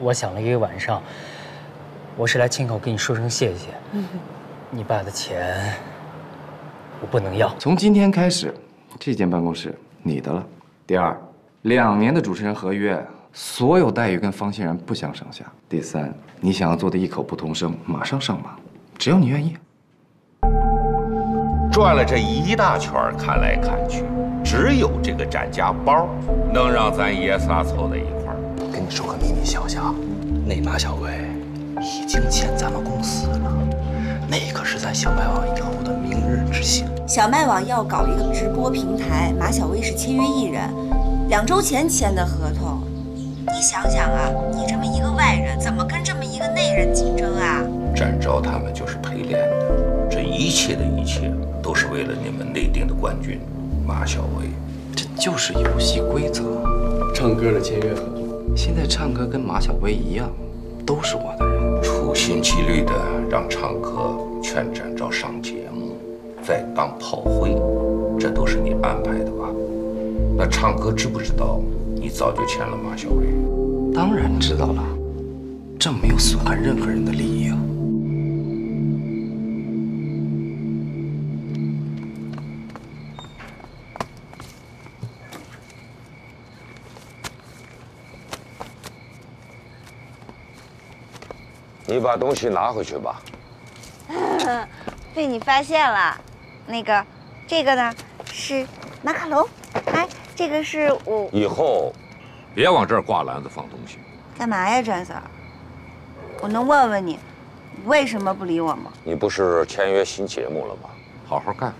我想了一个晚上，我是来亲口跟你说声谢谢。你爸的钱，我不能要。从今天开始，这间办公室你的了。第二，两年的主持人合约，所有待遇跟方欣然不相上下。第三，你想要做的一口不同声，马上上马，只要你愿意。转了这一大圈，看来看去，只有这个展家包能让咱爷仨凑在一块你说个秘密消息啊，那马小薇已经签咱们公司了，那可是咱小麦网以后的明日之星。小麦网要搞一个直播平台，马小薇是签约艺人，两周前签的合同。你想想啊，你这么一个外人，怎么跟这么一个内人竞争啊？展昭他们就是陪练的，这一切的一切都是为了你们内定的冠军马小薇。这就是游戏规则。唱歌的签约合同，现在唱歌跟马小薇一样，都是我的人。处心积虑的让唱歌劝展昭上节目，再当炮灰，这都是你安排的吧？那唱歌知不知道你早就签了马小薇？当然知道了，这没有损害任何人的利益啊。你把东西拿回去吧。被你发现了。那个，这个呢是马卡龙，哎，这个是我以后别往这儿挂篮子放东西。干嘛呀，詹 Sir？我能问问你，为什么不理我吗？你不是签约新节目了吗？好好干。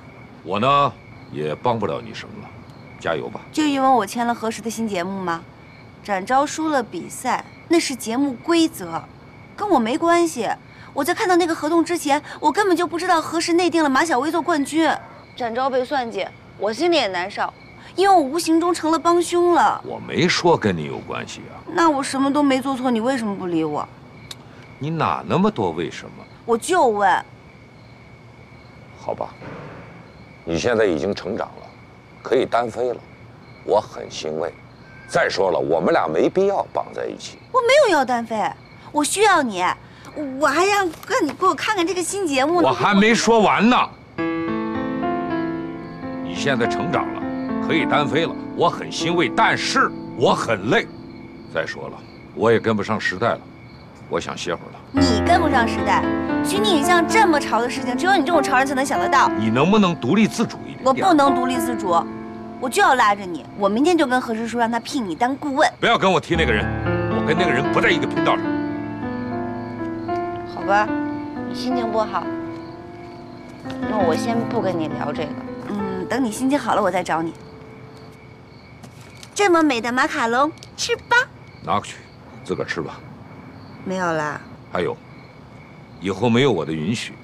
我呢也帮不了你什么了，加油吧。就因为我签了何时的新节目吗？展昭输了比赛，那是节目规则，跟我没关系。我在看到那个合同之前，我根本就不知道何时内定了马小薇做冠军。展昭被算计，我心里也难受，因为我无形中成了帮凶了。我没说跟你有关系啊。那我什么都没做错，你为什么不理我？你哪那么多为什么？我就问。好吧，你现在已经成长了，可以单飞了，我很欣慰。再说了，我们俩没必要绑在一起。我没有要单飞，我需要你，我还让让你给我看看这个新节目呢。我还没说完呢。你现在成长了，可以单飞了，我很欣慰，但是我很累。再说了，我也跟不上时代了，我想歇会儿了。你跟不上时代，虚拟影像这么潮的事情，只有你这种潮人才能想得到。你能不能独立自主一点？我不能独立自主，我就要拉着你。我明天就跟何师叔让他聘你当顾问。不要跟我提那个人，我跟那个人不在一个频道上。好吧，你心情不好，那我先不跟你聊这个。嗯，等你心情好了，我再找你。这么美的马卡龙，吃吧。拿过去，自个儿吃吧。没有啦。还有，以后没有我的允许，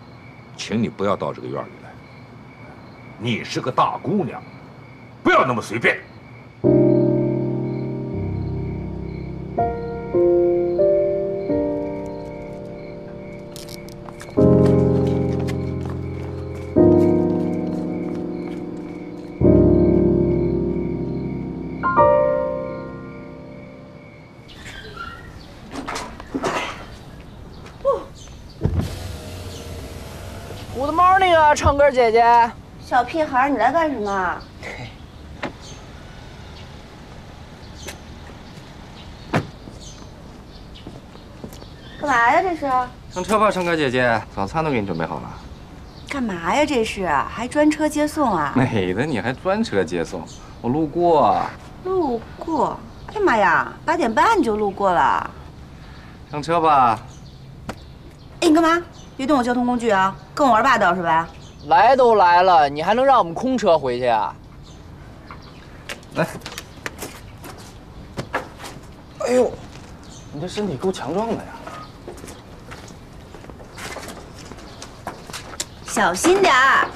请你不要到这个院里来。你是个大姑娘，不要那么随便。啊，唱歌姐姐。小屁孩，你来干什么？干嘛呀？这是？上车吧，唱歌姐姐，早餐都给你准备好了。干嘛呀？这是？还专车接送啊？美的，你还专车接送？我路过。路过？哎呀妈呀，八点半你就路过了。上车吧。哎，你干嘛？别动我交通工具啊！跟我玩霸道是吧？来都来了，你还能让我们空车回去啊？来。哎呦，你这身体够强壮的呀！小心点儿。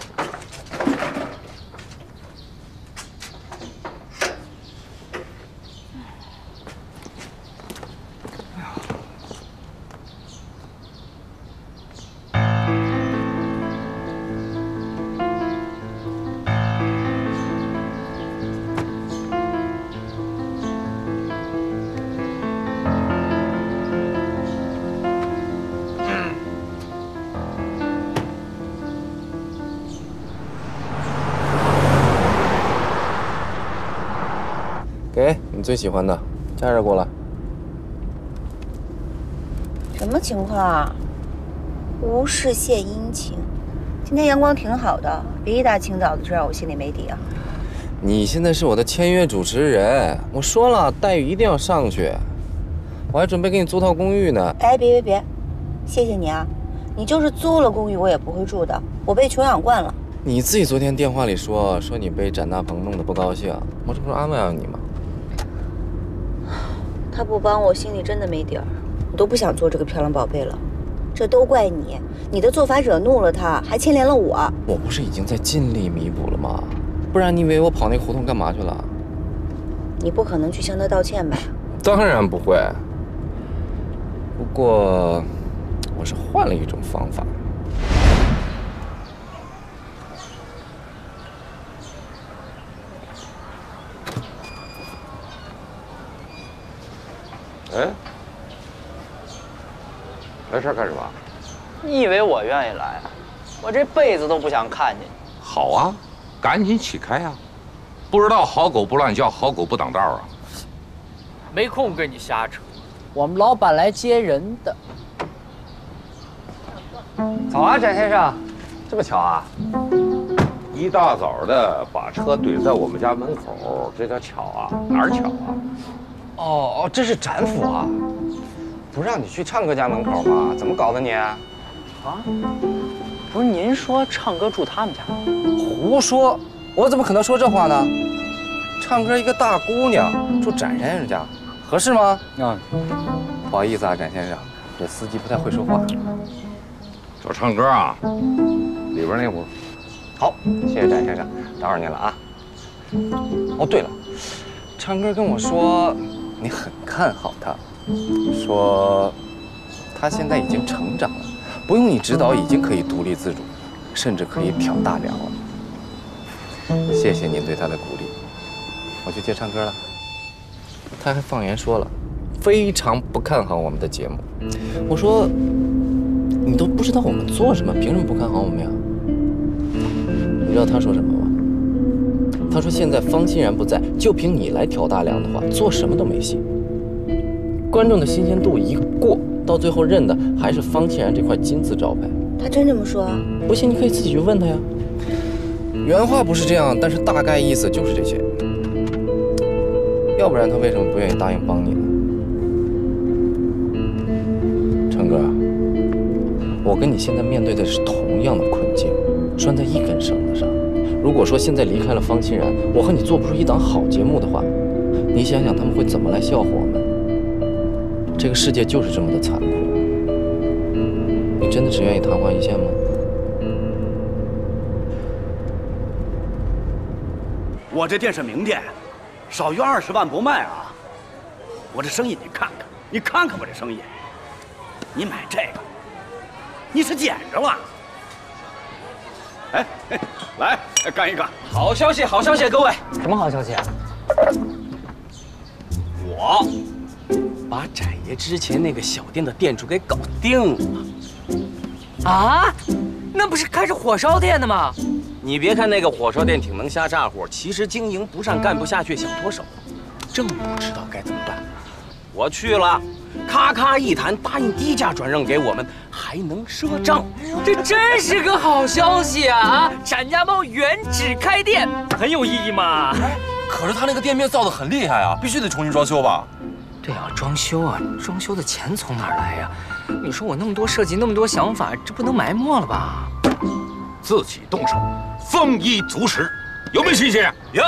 最喜欢的，加热过了。什么情况啊？无事献殷勤。今天阳光挺好的，别一大清早的就让我心里没底啊。你现在是我的签约主持人，我说了待遇一定要上去，我还准备给你租套公寓呢。哎，别别别，谢谢你啊！你就是租了公寓，我也不会住的。我被穷养惯了。你自己昨天电话里说说你被展大鹏弄得不高兴，我这不是安慰安慰你吗？他不帮我，心里真的没底儿。我都不想做这个漂亮宝贝了。这都怪你，你的做法惹怒了他，还牵连了我。我不是已经在尽力弥补了吗？不然你以为我跑那个胡同干嘛去了？你不可能去向他道歉吧？当然不会。不过，我是换了一种方法。哎，来这儿干什么？你以为我愿意来啊？我这辈子都不想看见你。好啊，赶紧起开啊！不知道好狗不乱叫，好狗不挡道啊！没空跟你瞎扯，我们老板来接人的。早啊，展先生，这么巧啊？一大早的把车怼在我们家门口，这叫巧啊？哪儿巧啊？哦哦，这是展府啊，不让你去唱歌家门口吗？怎么搞的你？啊？不是您说唱歌住他们家？胡说！我怎么可能说这话呢？唱歌一个大姑娘住展先生家，合适吗？啊，不好意思啊，展先生，这司机不太会说话。找唱歌啊？里边那屋。好，谢谢展先生，打扰您了啊。哦，对了，唱歌跟我说你很看好他，说他现在已经成长了，不用你指导已经可以独立自主，甚至可以挑大梁了。谢谢您对他的鼓励，我去接唱歌了。他还放言说了，非常不看好我们的节目。我说，你都不知道我们做什么，凭什么不看好我们呀？你知道他说什么吗？他说现在方欣然不在，就凭你来挑大梁的话，做什么都没戏。观众的新鲜度一过，到最后认的还是方欣然这块金字招牌。他真这么说？不信你可以自己去问他呀。原话不是这样，但是大概意思就是这些。要不然他为什么不愿意答应帮你呢？成哥，我跟你现在面对的是同样的困境，拴在一根绳子上。如果说现在离开了方欣然，我和你做不出一档好节目的话，你想想他们会怎么来笑话我们？这个世界就是这么的残酷。你真的只愿意昙花一现吗？我这店是名店，少于二十万不卖啊！我这生意你看看，你看看我这生意，你买这个，你是捡着了。哎，来干一个！好消息，好消息，各位！什么好消息啊？我把展爷之前那个小店的店主给搞定了。啊？那不是开着火烧店的吗？你别看那个火烧店挺能瞎咋呼，其实经营不善，干不下去，想脱手，正不知道该怎么办。我去了，咔咔一谈，答应低价转让给我们，还能赊账。这真是个好消息啊！啊，展家猫原址开店，很有意义嘛。可是他那个店面造的很厉害啊，必须得重新装修吧？对啊，装修啊，装修的钱从哪儿来呀？你说我那么多设计，那么多想法，这不能埋没了吧？自己动手，丰衣足食，有没有信心？有。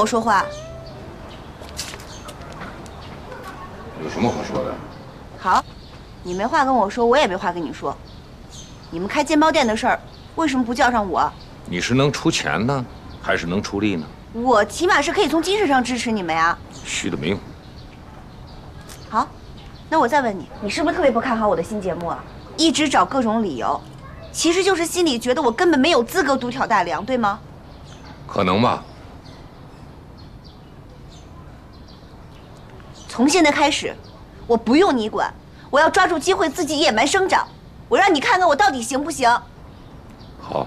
我说话？有什么好说的？好，你没话跟我说，我也没话跟你说。你们开煎包店的事儿，为什么不叫上我？你是能出钱呢，还是能出力呢？我起码是可以从精神上支持你们呀。虚的没用。好，那我再问你，你是不是特别不看好我的新节目啊？一直找各种理由，其实就是心里觉得我根本没有资格独挑大梁，对吗？可能吧。从现在开始，我不用你管，我要抓住机会自己野蛮生长，我让你看看我到底行不行。好，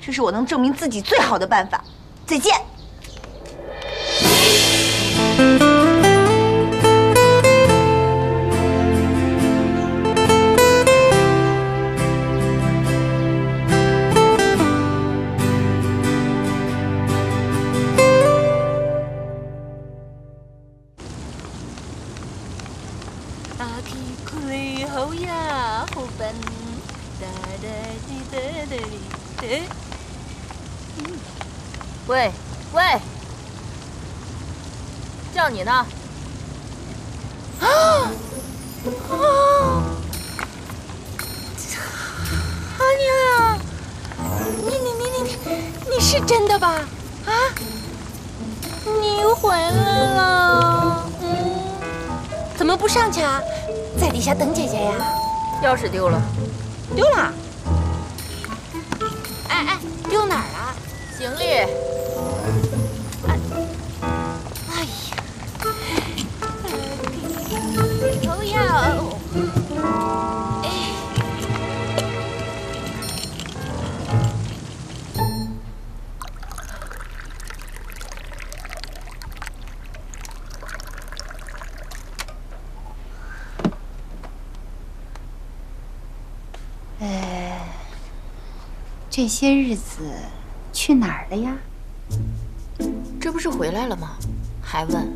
这是我能证明自己最好的办法。再见。丢了，呃，这些日子去哪儿了呀？这不是回来了吗？还问？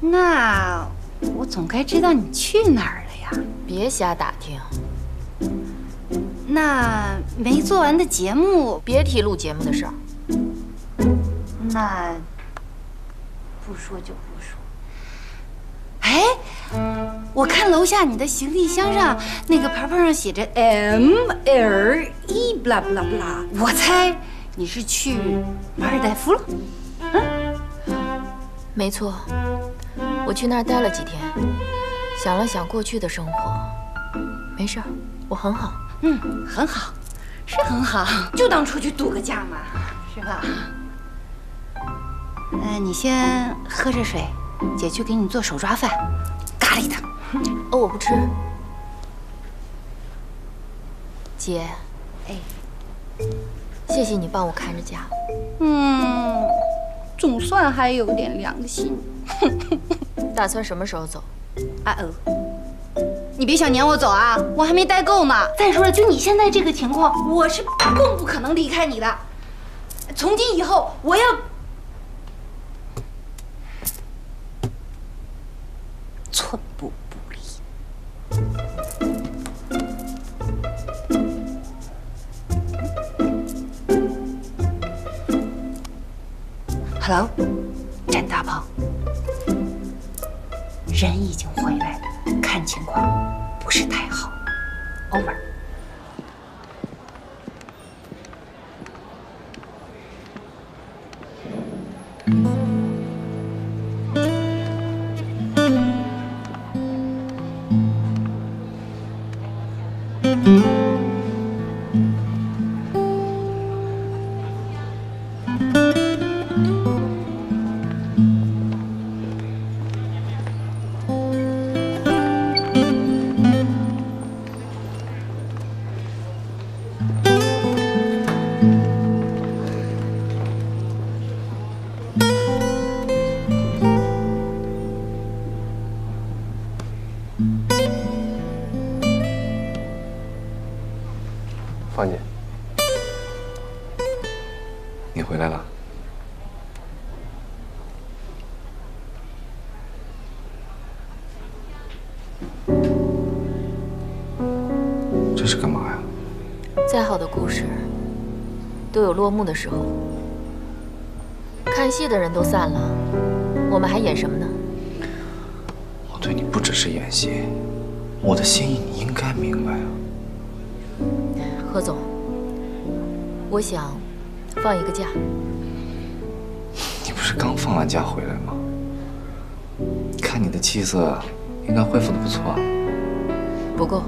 那我总该知道你去哪儿了呀。别瞎打听。那没做完的节目，别提录节目的事儿。那不说就不说。哎，我看楼下你的行李箱上那个牌牌上写着 M L E 不啦不啦不啦，我猜你是去马尔代夫了。嗯没错，我去那儿待了几天，想了想过去的生活，没事儿，我很好。嗯，很好，是很好，就当出去度个假嘛，是吧？嗯，你先喝着水，姐去给你做手抓饭，咖喱的。哦，我不吃。姐，哎，谢谢你帮我看着家。嗯，总算还有点良心。打算什么时候走？啊哦，你别想撵我走啊，我还没待够呢。再说了，就你现在这个情况，我是更不可能离开你的。从今以后，我要芳姐，你回来了。这是干嘛呀？再好的故事都有落幕的时候。看戏的人都散了，我们还演什么呢？我对你不只是演戏，我的心意你应该明白啊。何总，我想放一个假。你不是刚放完假回来吗？看你的气色，应该恢复的不错啊。不够，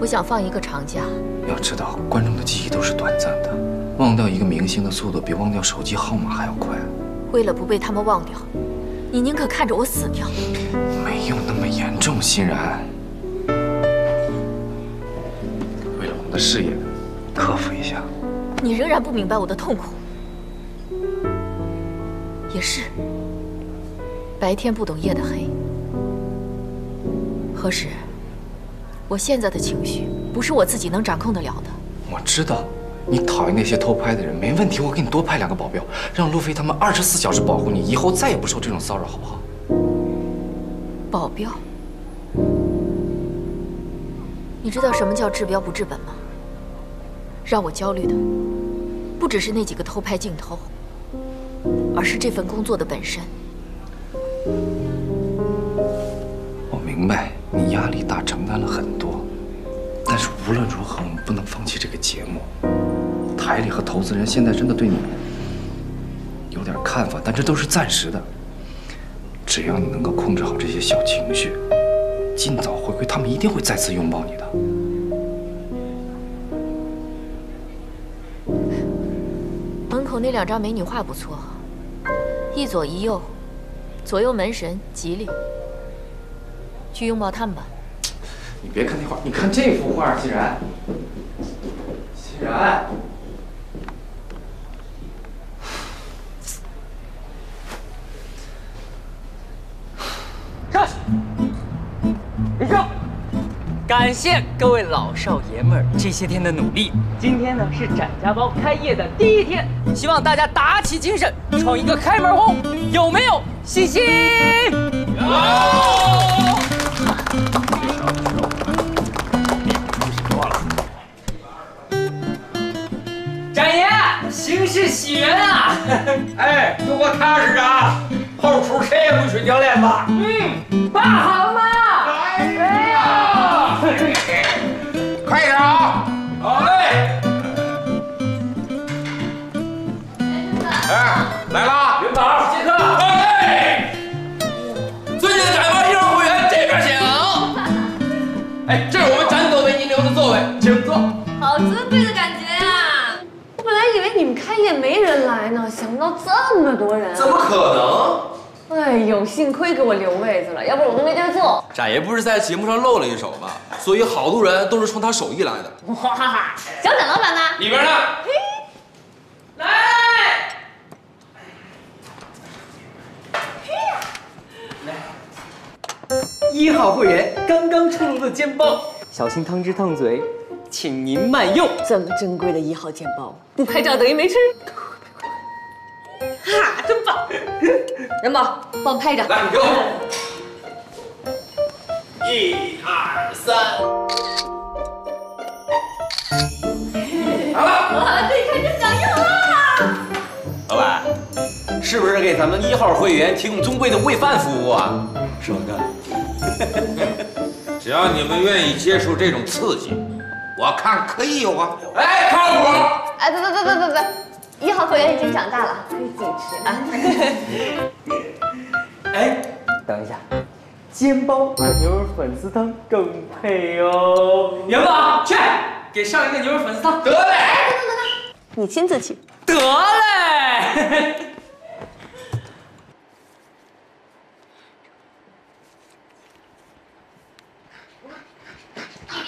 我想放一个长假。要知道，观众的记忆都是短暂的，忘掉一个明星的速度比忘掉手机号码还要快。为了不被他们忘掉，你宁可看着我死掉。没有那么严重，欣然。事业，克服一下。你仍然不明白我的痛苦。也是，白天不懂夜的黑。何时？我现在的情绪不是我自己能掌控得了的。我知道，你讨厌那些偷拍的人，没问题，我给你多派两个保镖，让路飞他们二十四小时保护你，以后再也不受这种骚扰，好不好？保镖？你知道什么叫治标不治本吗？让我焦虑的，不只是那几个偷拍镜头，而是这份工作的本身。我明白你压力大，承担了很多，但是无论如何，我们不能放弃这个节目。台里和投资人现在真的对你有点看法，但这都是暂时的。只要你能够控制好这些小情绪，尽早回归，他们一定会再次拥抱你的。那两张美女画不错，一左一右，左右门神吉利。去拥抱他们吧。你别看那画，你看这幅画，欣然，欣然。感谢各位老少爷们儿这些天的努力。今天呢是展家包开业的第一天，希望大家打起精神，闯一个开门红。有没有信心？有。展爷，形势喜人啊！哎，给我踏实啊！后厨谁也不许掉链子。嗯，爸好了吗？哎，来啦，领导接客。哎，尊敬的展望一号会员这边请。哎，这是我们展总为您留的座位，请坐。好尊贵的感觉啊！我本来以为你们开业没人来呢，想不到这么多人。怎么可能？哎呦，幸亏给我留位子了，要不然我都没地儿坐。展爷不是在节目上露了一手吗？所以好多人都是冲他手艺来的。哈哈，小展老板呢？里边呢？来，一号会员刚刚出炉的煎包，小心汤汁烫嘴，请您慢用。这么珍贵的一号煎包，不拍照等于没吃。哈，真棒！元宝，帮我拍一张。来，你给我。一二三，好了。哇，这一看就享用啦！老板，是不是给咱们一号会员提供尊贵的喂饭服务啊？是吧，哥。只要你们愿意接受这种刺激，我看可以有啊。哎，靠谱。哎，等等等等等等，一号会员已经长大了，可以自己吃啊。哎，等一下，煎包和牛肉粉丝汤更配哦。元宝，去给上一个牛肉粉丝汤。得嘞。哎，等等等你亲自去。得嘞。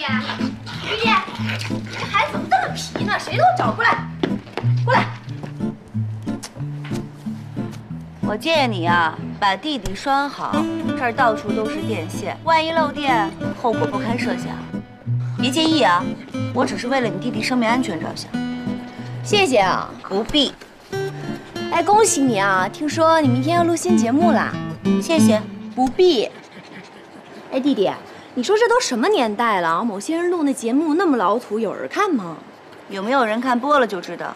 弟弟啊，弟弟，这孩子怎么这么皮呢？谁都找过来，过来。我建议你啊，把弟弟拴好，这儿到处都是电线，万一漏电，后果不堪设想。别介意啊，我只是为了你弟弟生命安全着想。谢谢啊，不必。哎，恭喜你啊！听说你明天要录新节目啦。谢谢，不必。哎，弟弟，你说这都什么年代了，某些人录那节目那么老土，有人看吗？有没有人看播了就知道。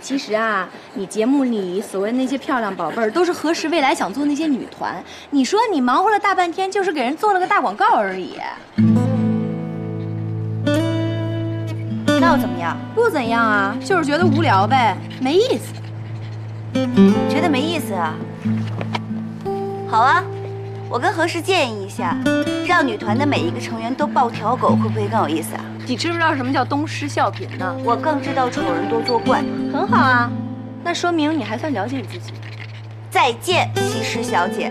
其实啊，你节目里所谓那些漂亮宝贝儿，都是何时未来想做那些女团。你说你忙活了大半天，就是给人做了个大广告而已。那又怎么样？不怎样啊，就是觉得无聊呗，没意思。觉得没意思啊？好啊，我跟何时建议一下，让女团的每一个成员都抱条狗，会不会更有意思啊？你知不知道什么叫东施效颦呢？我更知道丑人多作怪。很好啊，那说明你还算了解你自己。再见，西施小姐。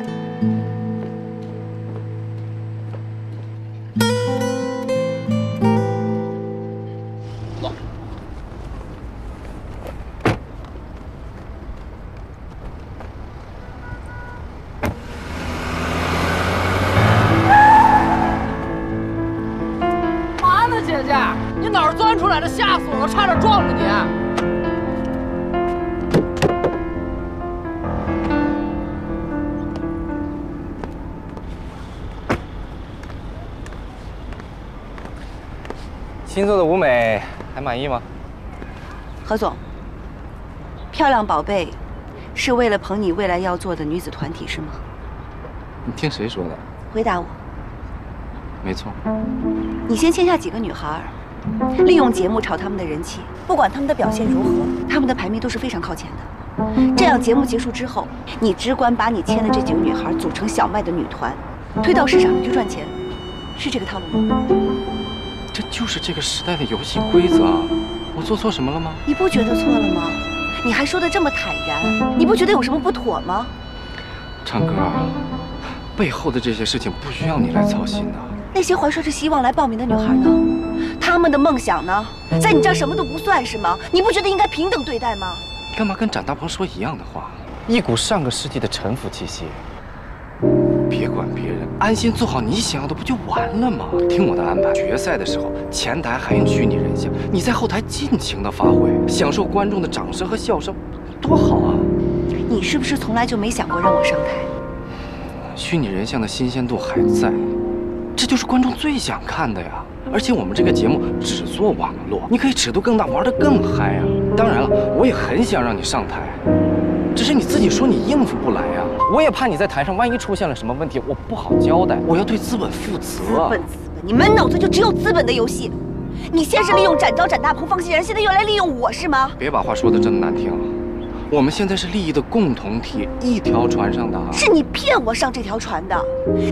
满意吗？何总，漂亮宝贝，是为了捧你未来要做的女子团体是吗？你听谁说的？回答我。没错。你先签下几个女孩，利用节目炒他们的人气，不管他们的表现如何，他们的排名都是非常靠前的。这样节目结束之后，你只管把你签的这几个女孩组成小麦的女团，推到市场上去赚钱，是这个套路吗？这就是这个时代的游戏规则啊！我做错什么了吗？你不觉得错了吗？你还说的这么坦然，你不觉得有什么不妥吗？唱歌啊，背后的这些事情不需要你来操心的。那些怀揣着希望来报名的女孩呢？她们的梦想呢？在你这儿什么都不算是吗？你不觉得应该平等对待吗？你干嘛跟展大鹏说一样的话？一股上个世纪的沉浮气息。别管别人，安心做好你想要的，不就完了吗？听我的安排，决赛的时候，前台还用虚拟人像，你在后台尽情的发挥，享受观众的掌声和笑声，多好啊！你是不是从来就没想过让我上台？虚拟人像的新鲜度还在，这就是观众最想看的呀。而且我们这个节目只做网络，你可以尺度更大，玩得更嗨啊！当然了，我也很想让你上台，只是你自己说你应付不来呀。我也怕你在台上万一出现了什么问题，我不好交代。我要对资本负责。资本，资本，你满脑子就只有资本的游戏。你先是利用展昭、展大鹏、方欣然，现在又来利用我是吗？别把话说的这么难听。我们现在是利益的共同体，一条船上的啊。是你骗我上这条船的，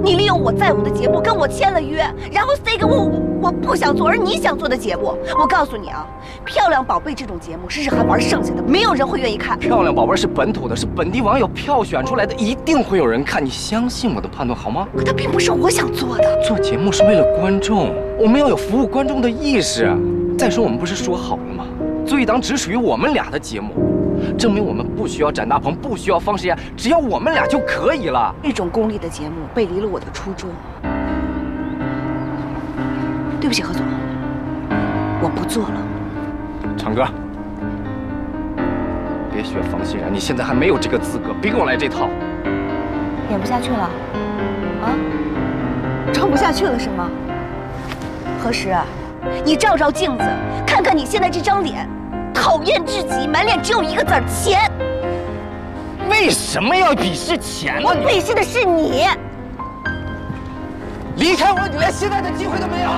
你利用我在我的节目跟我签了约，然后塞给我我我不想做而你想做的节目。我告诉你啊，漂亮宝贝这种节目是日韩玩剩下的，没有人会愿意看。漂亮宝贝是本土的，是本地网友票选出来的，一定会有人看。你相信我的判断好吗？可它并不是我想做的。做节目是为了观众，我们要有服务观众的意识。再说我们不是说好了吗？做一档只属于我们俩的节目。证明我们不需要展大鹏，不需要方世岩，只要我们俩就可以了。这种功利的节目背离了我的初衷。对不起，何总，我不做了。长歌，别学方欣然，你现在还没有这个资格，别跟我来这套。演不下去了，啊？撑不下去了是吗？何时，你照照镜子，看看你现在这张脸。讨厌至极，满脸只有一个字儿钱。为什么要鄙视钱呢？我鄙视的是你。离开我，你连现在的机会都没有。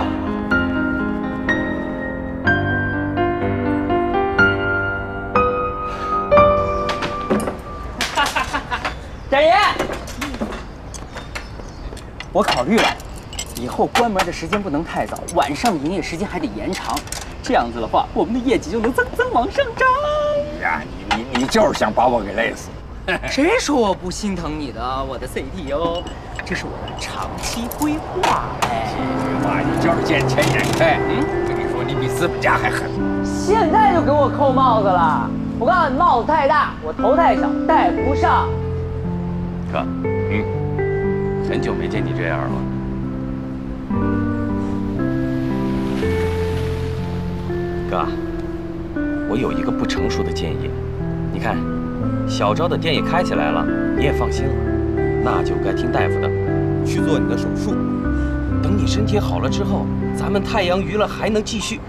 展爷，我考虑了，以后关门的时间不能太早，晚上营业时间还得延长。这样子的话，我们的业绩就能蹭蹭往上涨。呀，你你你就是想把我给累死。谁说我不心疼你的，我的 CTO？这是我的长期规划。哎，规划你就是见钱眼开。嗯，我跟你说，你比资本家还狠。现在就给我扣帽子了！我告诉你，帽子太大，我头太小，戴不上。哥，嗯，很久没见你这样了。哥，我有一个不成熟的建议，你看，小昭的店也开起来了，你也放心了，那就该听大夫的，去做你的手术。等你身体好了之后，咱们太阳娱乐还能继续。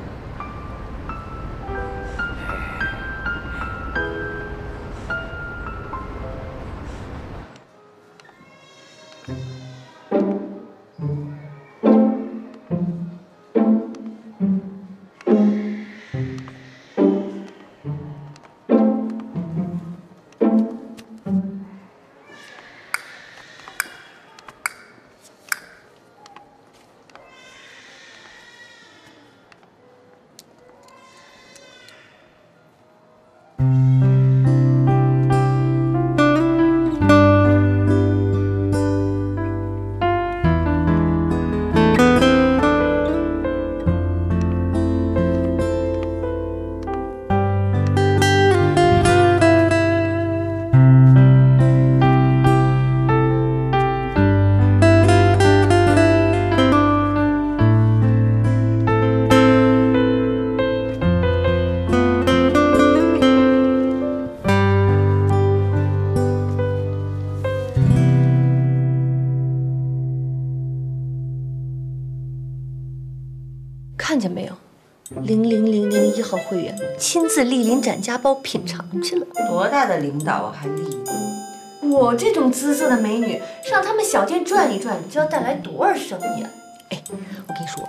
莅临展家包品尝去了，多大的领导啊，还莅临？我这种姿色的美女上他们小店转一转，就要带来多少生意啊？哎，我跟你说，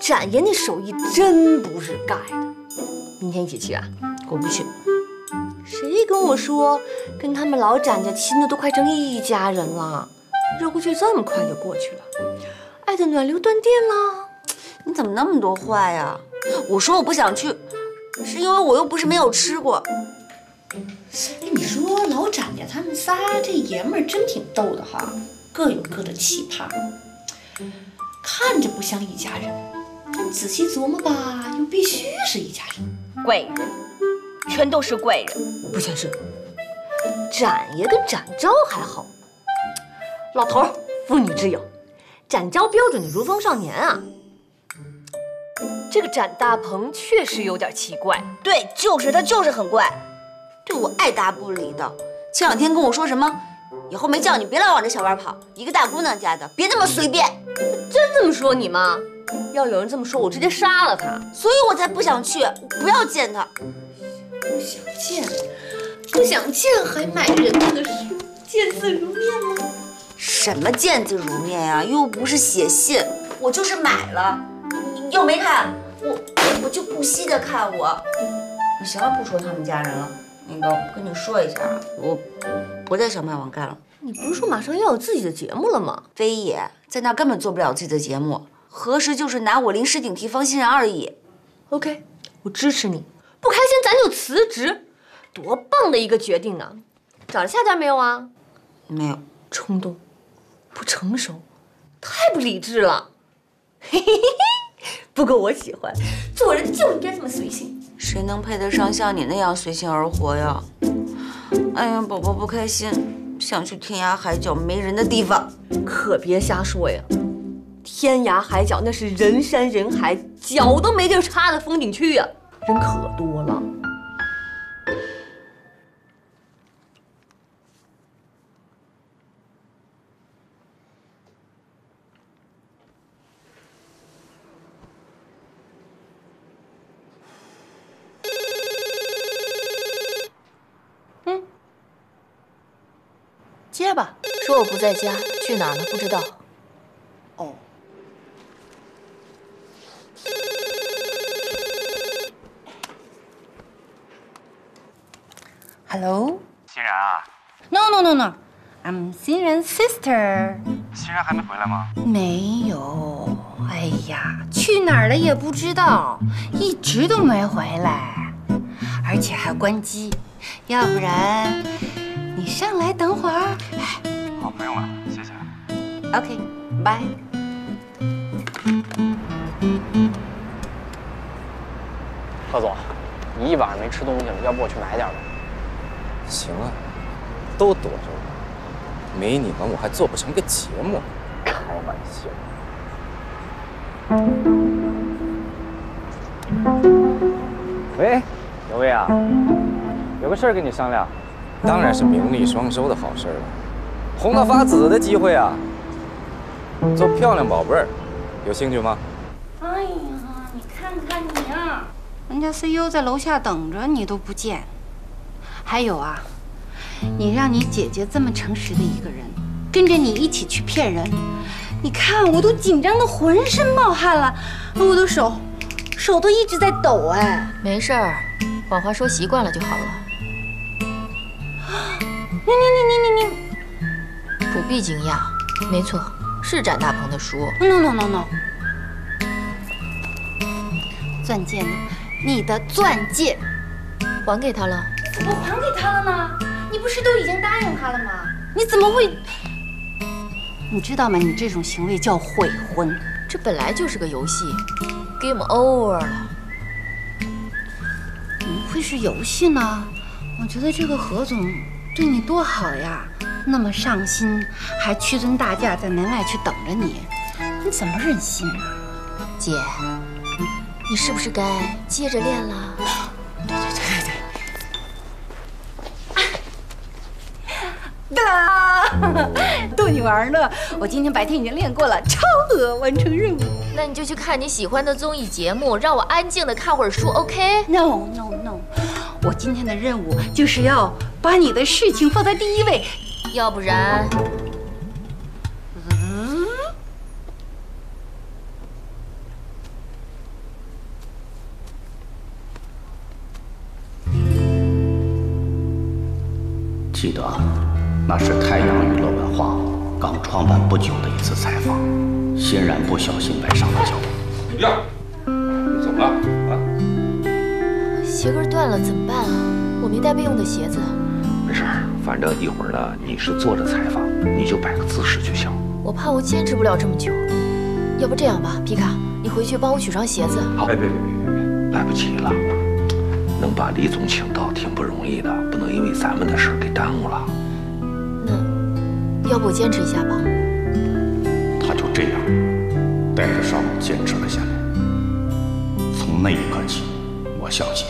展爷那手艺真不是盖的。明天一起去啊？我不去。谁跟我说跟他们老展家亲的都快成一家人了？热乎劲这么快就过去了，爱的暖流断电了。你怎么那么多话呀？我说我不想去，是因为我又不是没有吃过。哎，你说老展家他们仨这爷们儿真挺逗的哈，各有各的奇葩，看着不像一家人，但仔细琢磨吧，又必须是一家人。怪人，全都是怪人。不全是，展爷跟展昭还好，老头儿妇女之友，展昭标准的如风少年啊。这个展大鹏确实有点奇怪，对，就是他，就是很怪，对我爱答不理的。前两天跟我说什么，以后没叫你别老往这小弯跑，一个大姑娘家的，别那么随便。真这么说你吗？要有人这么说，我直接杀了他。所以我才不想去，不要见他。不想见，不想见还买人家的书，见字如面吗？什么见字如面呀？又不是写信，我就是买了。又没看我，我就不惜的看我。行了，不说他们家人了，那个，我跟你说一下，我不在小麦网干了。你不是说马上要有自己的节目了吗？非也在那根本做不了自己的节目，何时就是拿我临时顶替方欣然而已。OK，我支持你。不开心咱就辞职，多棒的一个决定啊！找了下家没有啊？没有，冲动，不成熟，太不理智了。嘿嘿嘿嘿，不过我喜欢，做人就应该这么随性。谁能配得上像你那样随性而活呀？哎呀，宝宝不开心，想去天涯海角没人的地方。可别瞎说呀！天涯海角那是人山人海，脚都没地儿插的风景区呀，人可多了。嗯，接我不在家，去哪儿了？不知道。哦。Hello。欣然啊，No no no no，I'm 欣然 sister。欣然还没回来吗？没有。哎呀，去哪儿了也不知道，一直都没回来，而且还关机。要不然你上来等会儿。好，不用了，谢谢。OK，拜。何总，你一晚上没吃东西了，要不我去买点吧？行啊，都躲着我，没你们我还做不成个节目。开玩笑。喂，刘威啊，有个事儿跟你商量。当然是名利双收的好事儿了，红到发紫的机会啊！做漂亮宝贝儿，有兴趣吗？哎呀，你看看你啊，人家 CEO 在楼下等着你都不见。还有啊，你让你姐姐这么诚实的一个人，跟着你一起去骗人，你看我都紧张的浑身冒汗了，我的手，手都一直在抖哎。没事儿，谎话说习惯了就好了。你你你你你你，不必惊讶，没错，是展大鹏的书。No no no no，钻戒呢？你的钻戒还给他了。怎么还给他了呢？你不是都已经答应他了吗？你怎么会？你知道吗？你这种行为叫悔婚。这本来就是个游戏，Game over 了。怎么会是游戏呢？我觉得这个何总对你多好呀，那么上心，还屈尊大驾在门外去等着你，你怎么忍心啊？姐，你是不是该接着练了？对对对对对。对啦，逗你玩呢！我今天白天已经练过了，超额完成任务。那你就去看你喜欢的综艺节目，让我安静的看会儿书，OK？No no no，我今天的任务就是要把你的事情放在第一位，要不然，嗯，记得，那是太阳娱乐文化刚创办不久的一次采访，欣然不小心崴伤了脚。呀，你怎么了啊？鞋跟断了怎么办啊？我没带备用的鞋子。没事儿，反正一会儿呢，你是坐着采访，你就摆个姿势就行。我怕我坚持不了这么久。要不这样吧，皮卡，你回去帮我取双鞋子。好，别别别别别，来不及了。能把李总请到挺不容易的，不能因为咱们的事儿给耽误了。那，要不我坚持一下吧？他就这样带着伤坚持了下来。从那一刻起，我相信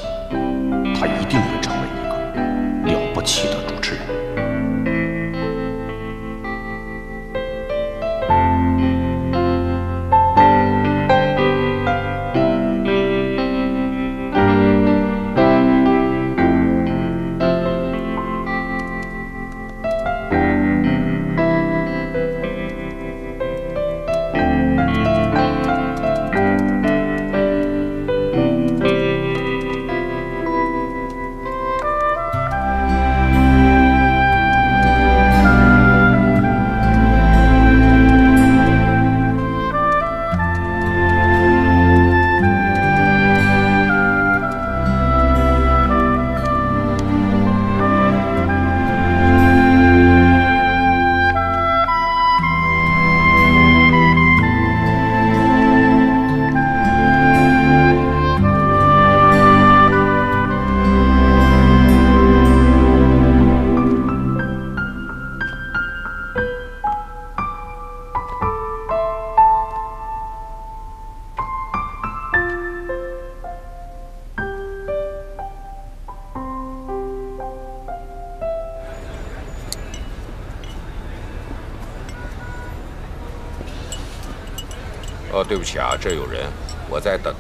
不起啊，这有人，我在等。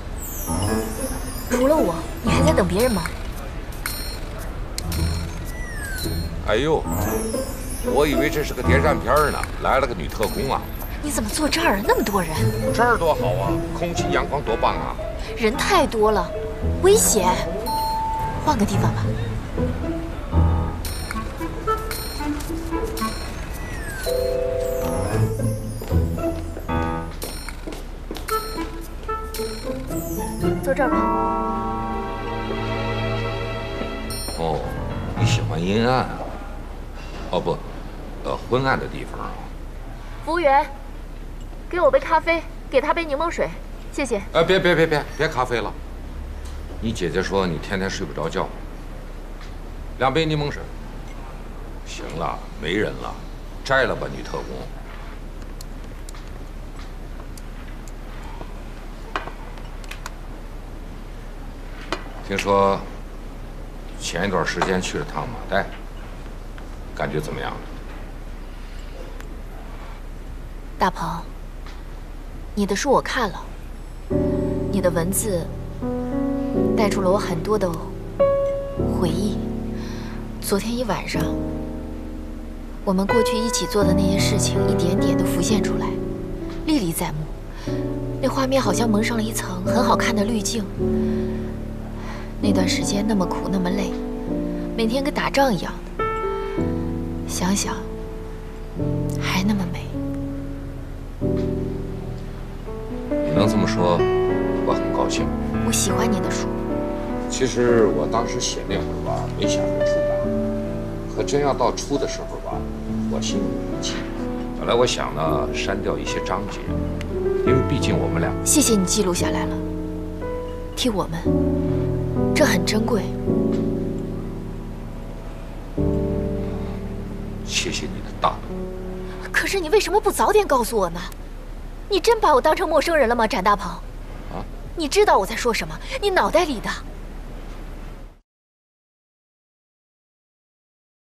除了我，你还在等别人吗？哎呦，我以为这是个谍战片呢，来了个女特工啊！你怎么坐这儿啊？那么多人，这儿多好啊，空气阳光多棒啊！人太多了，危险。换个地方吧。这儿吧。哦，你喜欢阴暗啊？哦不，呃，昏暗的地方啊。服务员，给我杯咖啡，给他杯柠檬水，谢谢。哎，别别别别别咖啡了！你姐姐说你天天睡不着觉。两杯柠檬水。行了，没人了，摘了吧，女特工。听说前一段时间去了趟马代，感觉怎么样？大鹏，你的书我看了，你的文字带出了我很多的回忆。昨天一晚上，我们过去一起做的那些事情，一点点都浮现出来，历历在目。那画面好像蒙上了一层很好看的滤镜。那段时间那么苦，那么累，每天跟打仗一样的。想想，还那么美。你能这么说，我很高兴。我喜欢你的书。其实我当时写那会儿吧，没想着出版，可真要到出的时候吧，我心里一急。本来我想呢，删掉一些章节，因为毕竟我们俩……谢谢你记录下来了，替我们，这很珍贵。谢谢你的大度。可是你为什么不早点告诉我呢？你真把我当成陌生人了吗，展大鹏？啊？你知道我在说什么？你脑袋里的